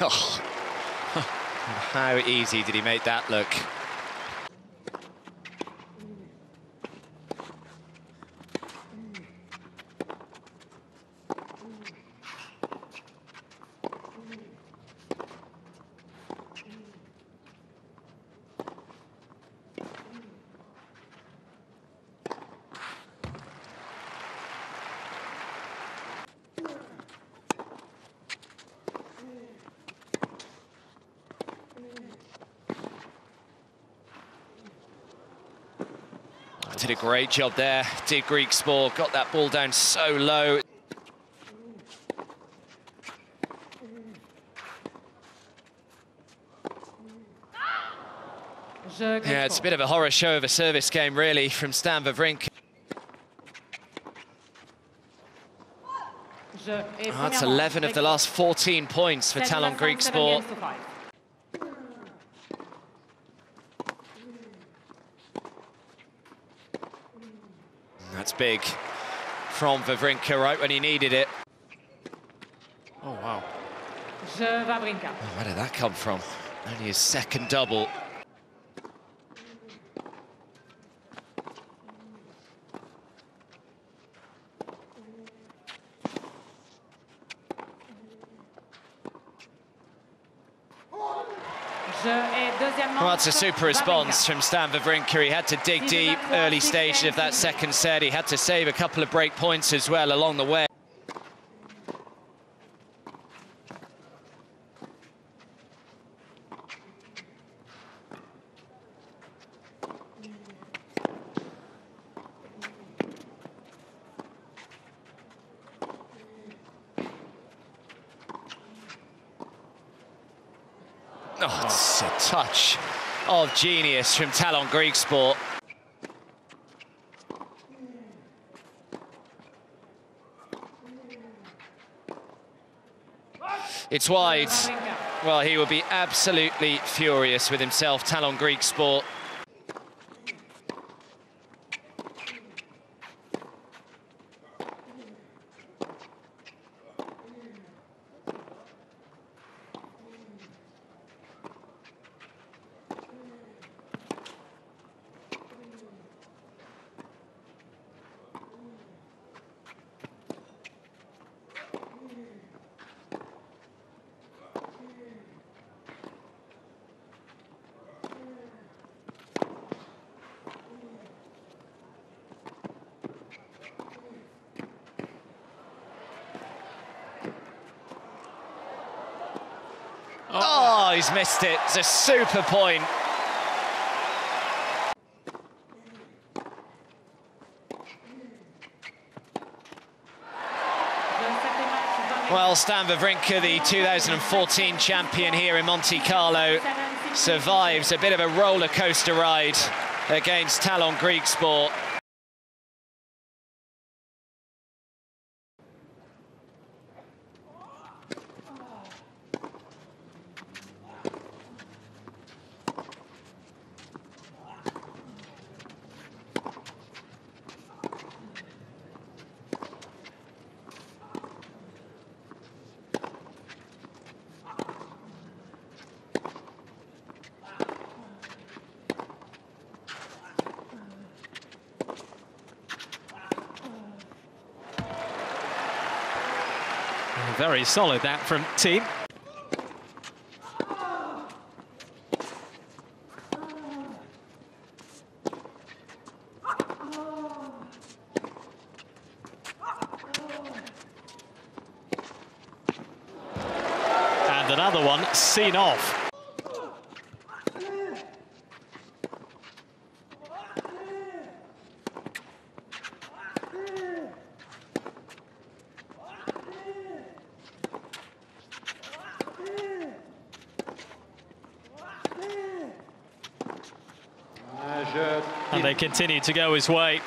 Oh. How easy did he make that look? Did a great job there, did Griekspoor, got that ball down so low. Yeah, it's a bit of a horror show of a service game, really, from Stan Wawrinka. Oh, that's 11 of the last 14 points for Tallon Greek That's big from Wawrinka right when he needed it. Oh, wow. Oh, where did that come from? Only his second double. Well, that's a super response from Stan Wawrinka. He had to dig deep early stage of that second set. He had to save a couple of break points as well along the way. Oh, it's a touch of genius from Tallon Griekspoor. It's wide. Well, he will be absolutely furious with himself, Tallon Griekspoor. Oh, missed it. It's a super point. Well, Stan Wawrinka, the 2014 champion here in Monte Carlo, survives a bit of a roller coaster ride against Tallon Griekspoor. Very solid that from Thiem. And another one seen off. And they continue to go his way.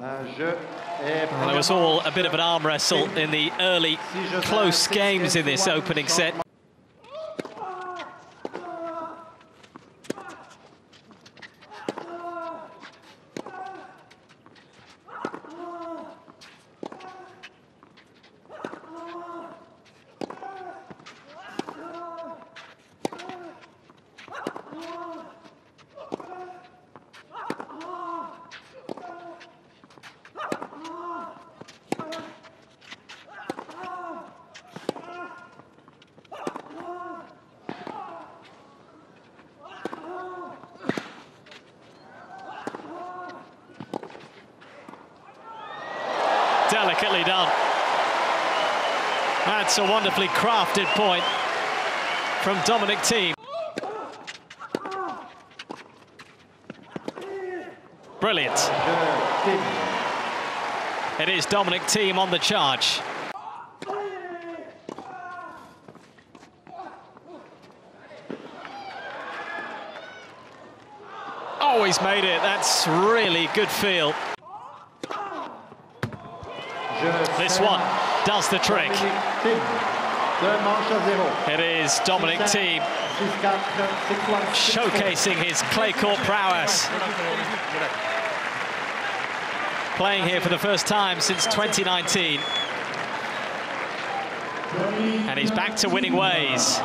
And it was all a bit of an arm wrestle in the early close games in this opening set. Delicately done. That's a wonderfully crafted point from Dominic Thiem. Brilliant. It is Dominic Thiem on the charge. Oh, he's made it. That's really good feel. This one does the trick. It is Dominic Thiem showcasing his clay court prowess. Playing here for the first time since 2019. And he's back to winning ways.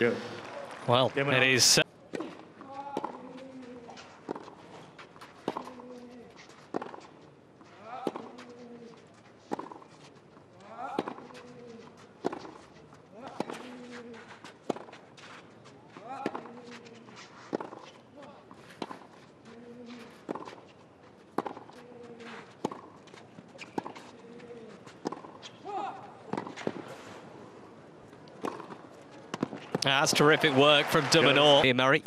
Good. Well, it is. That's terrific work from de Minaur. Here, Murray.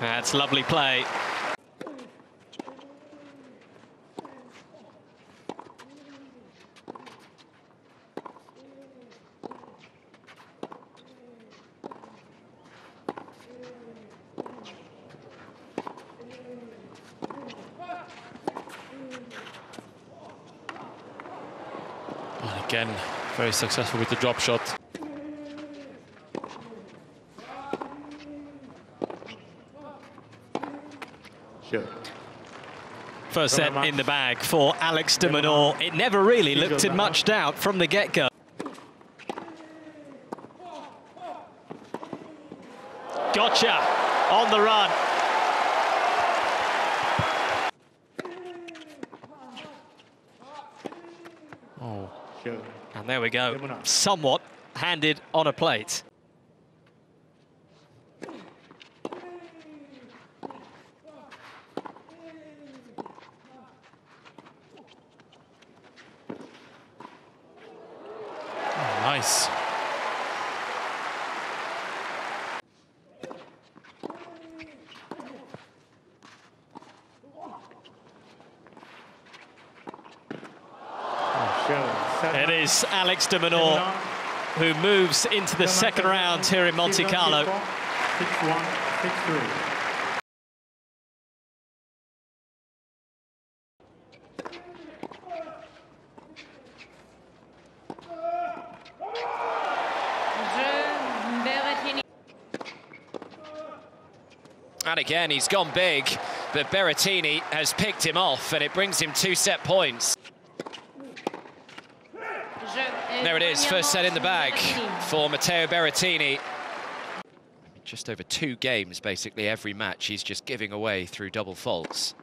That's lovely play. Again, very successful with the drop shot. Sure. First set in the bag for Alex de Minaur. It never really looked in much doubt from the get-go. Gotcha on the run. Oh. And there we go, somewhat handed on a plate. Oh, nice. It is Alex de Minaur who moves into the second round here in Monte Carlo. 6-1, 6-3. And again, he's gone big, but Berrettini has picked him off, and it brings him two set points. There it is, first set in the bag for Matteo Berrettini. Just over two games, basically, every match he's just giving away through double faults.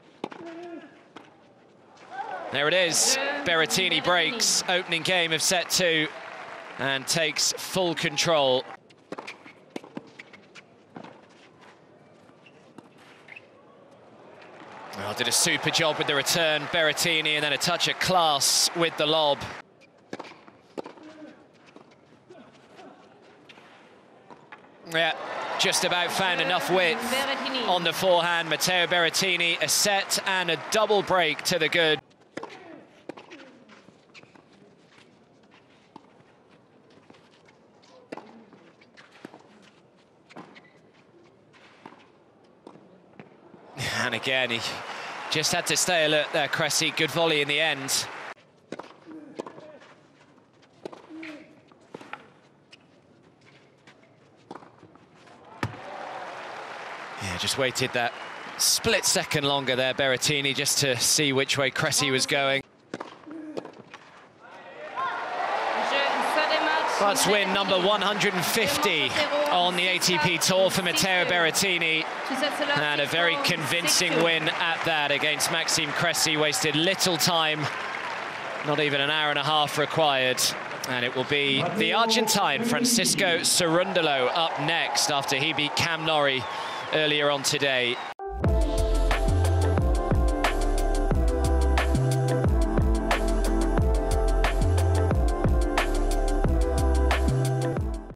There it is, Berrettini breaks, opening game of set two, and takes full control. Well, did a super job with the return, Berrettini, and then a touch of class with the lob. Yeah, just about found enough width on the forehand. Matteo Berrettini, a set and a double break to the good. And again, he Just had to stay alert there, Cressy. Good volley in the end. Yeah, just waited that split second longer there, Berrettini, just to see which way Cressy was going. That's win number 150 on the ATP Tour for Matteo Berrettini. And a very convincing win at that against Maxime Cressy. Wasted little time, not even an hour and a half required. And it will be the Argentine, Francisco Cerundolo, up next after he beat Cam Norrie earlier on today.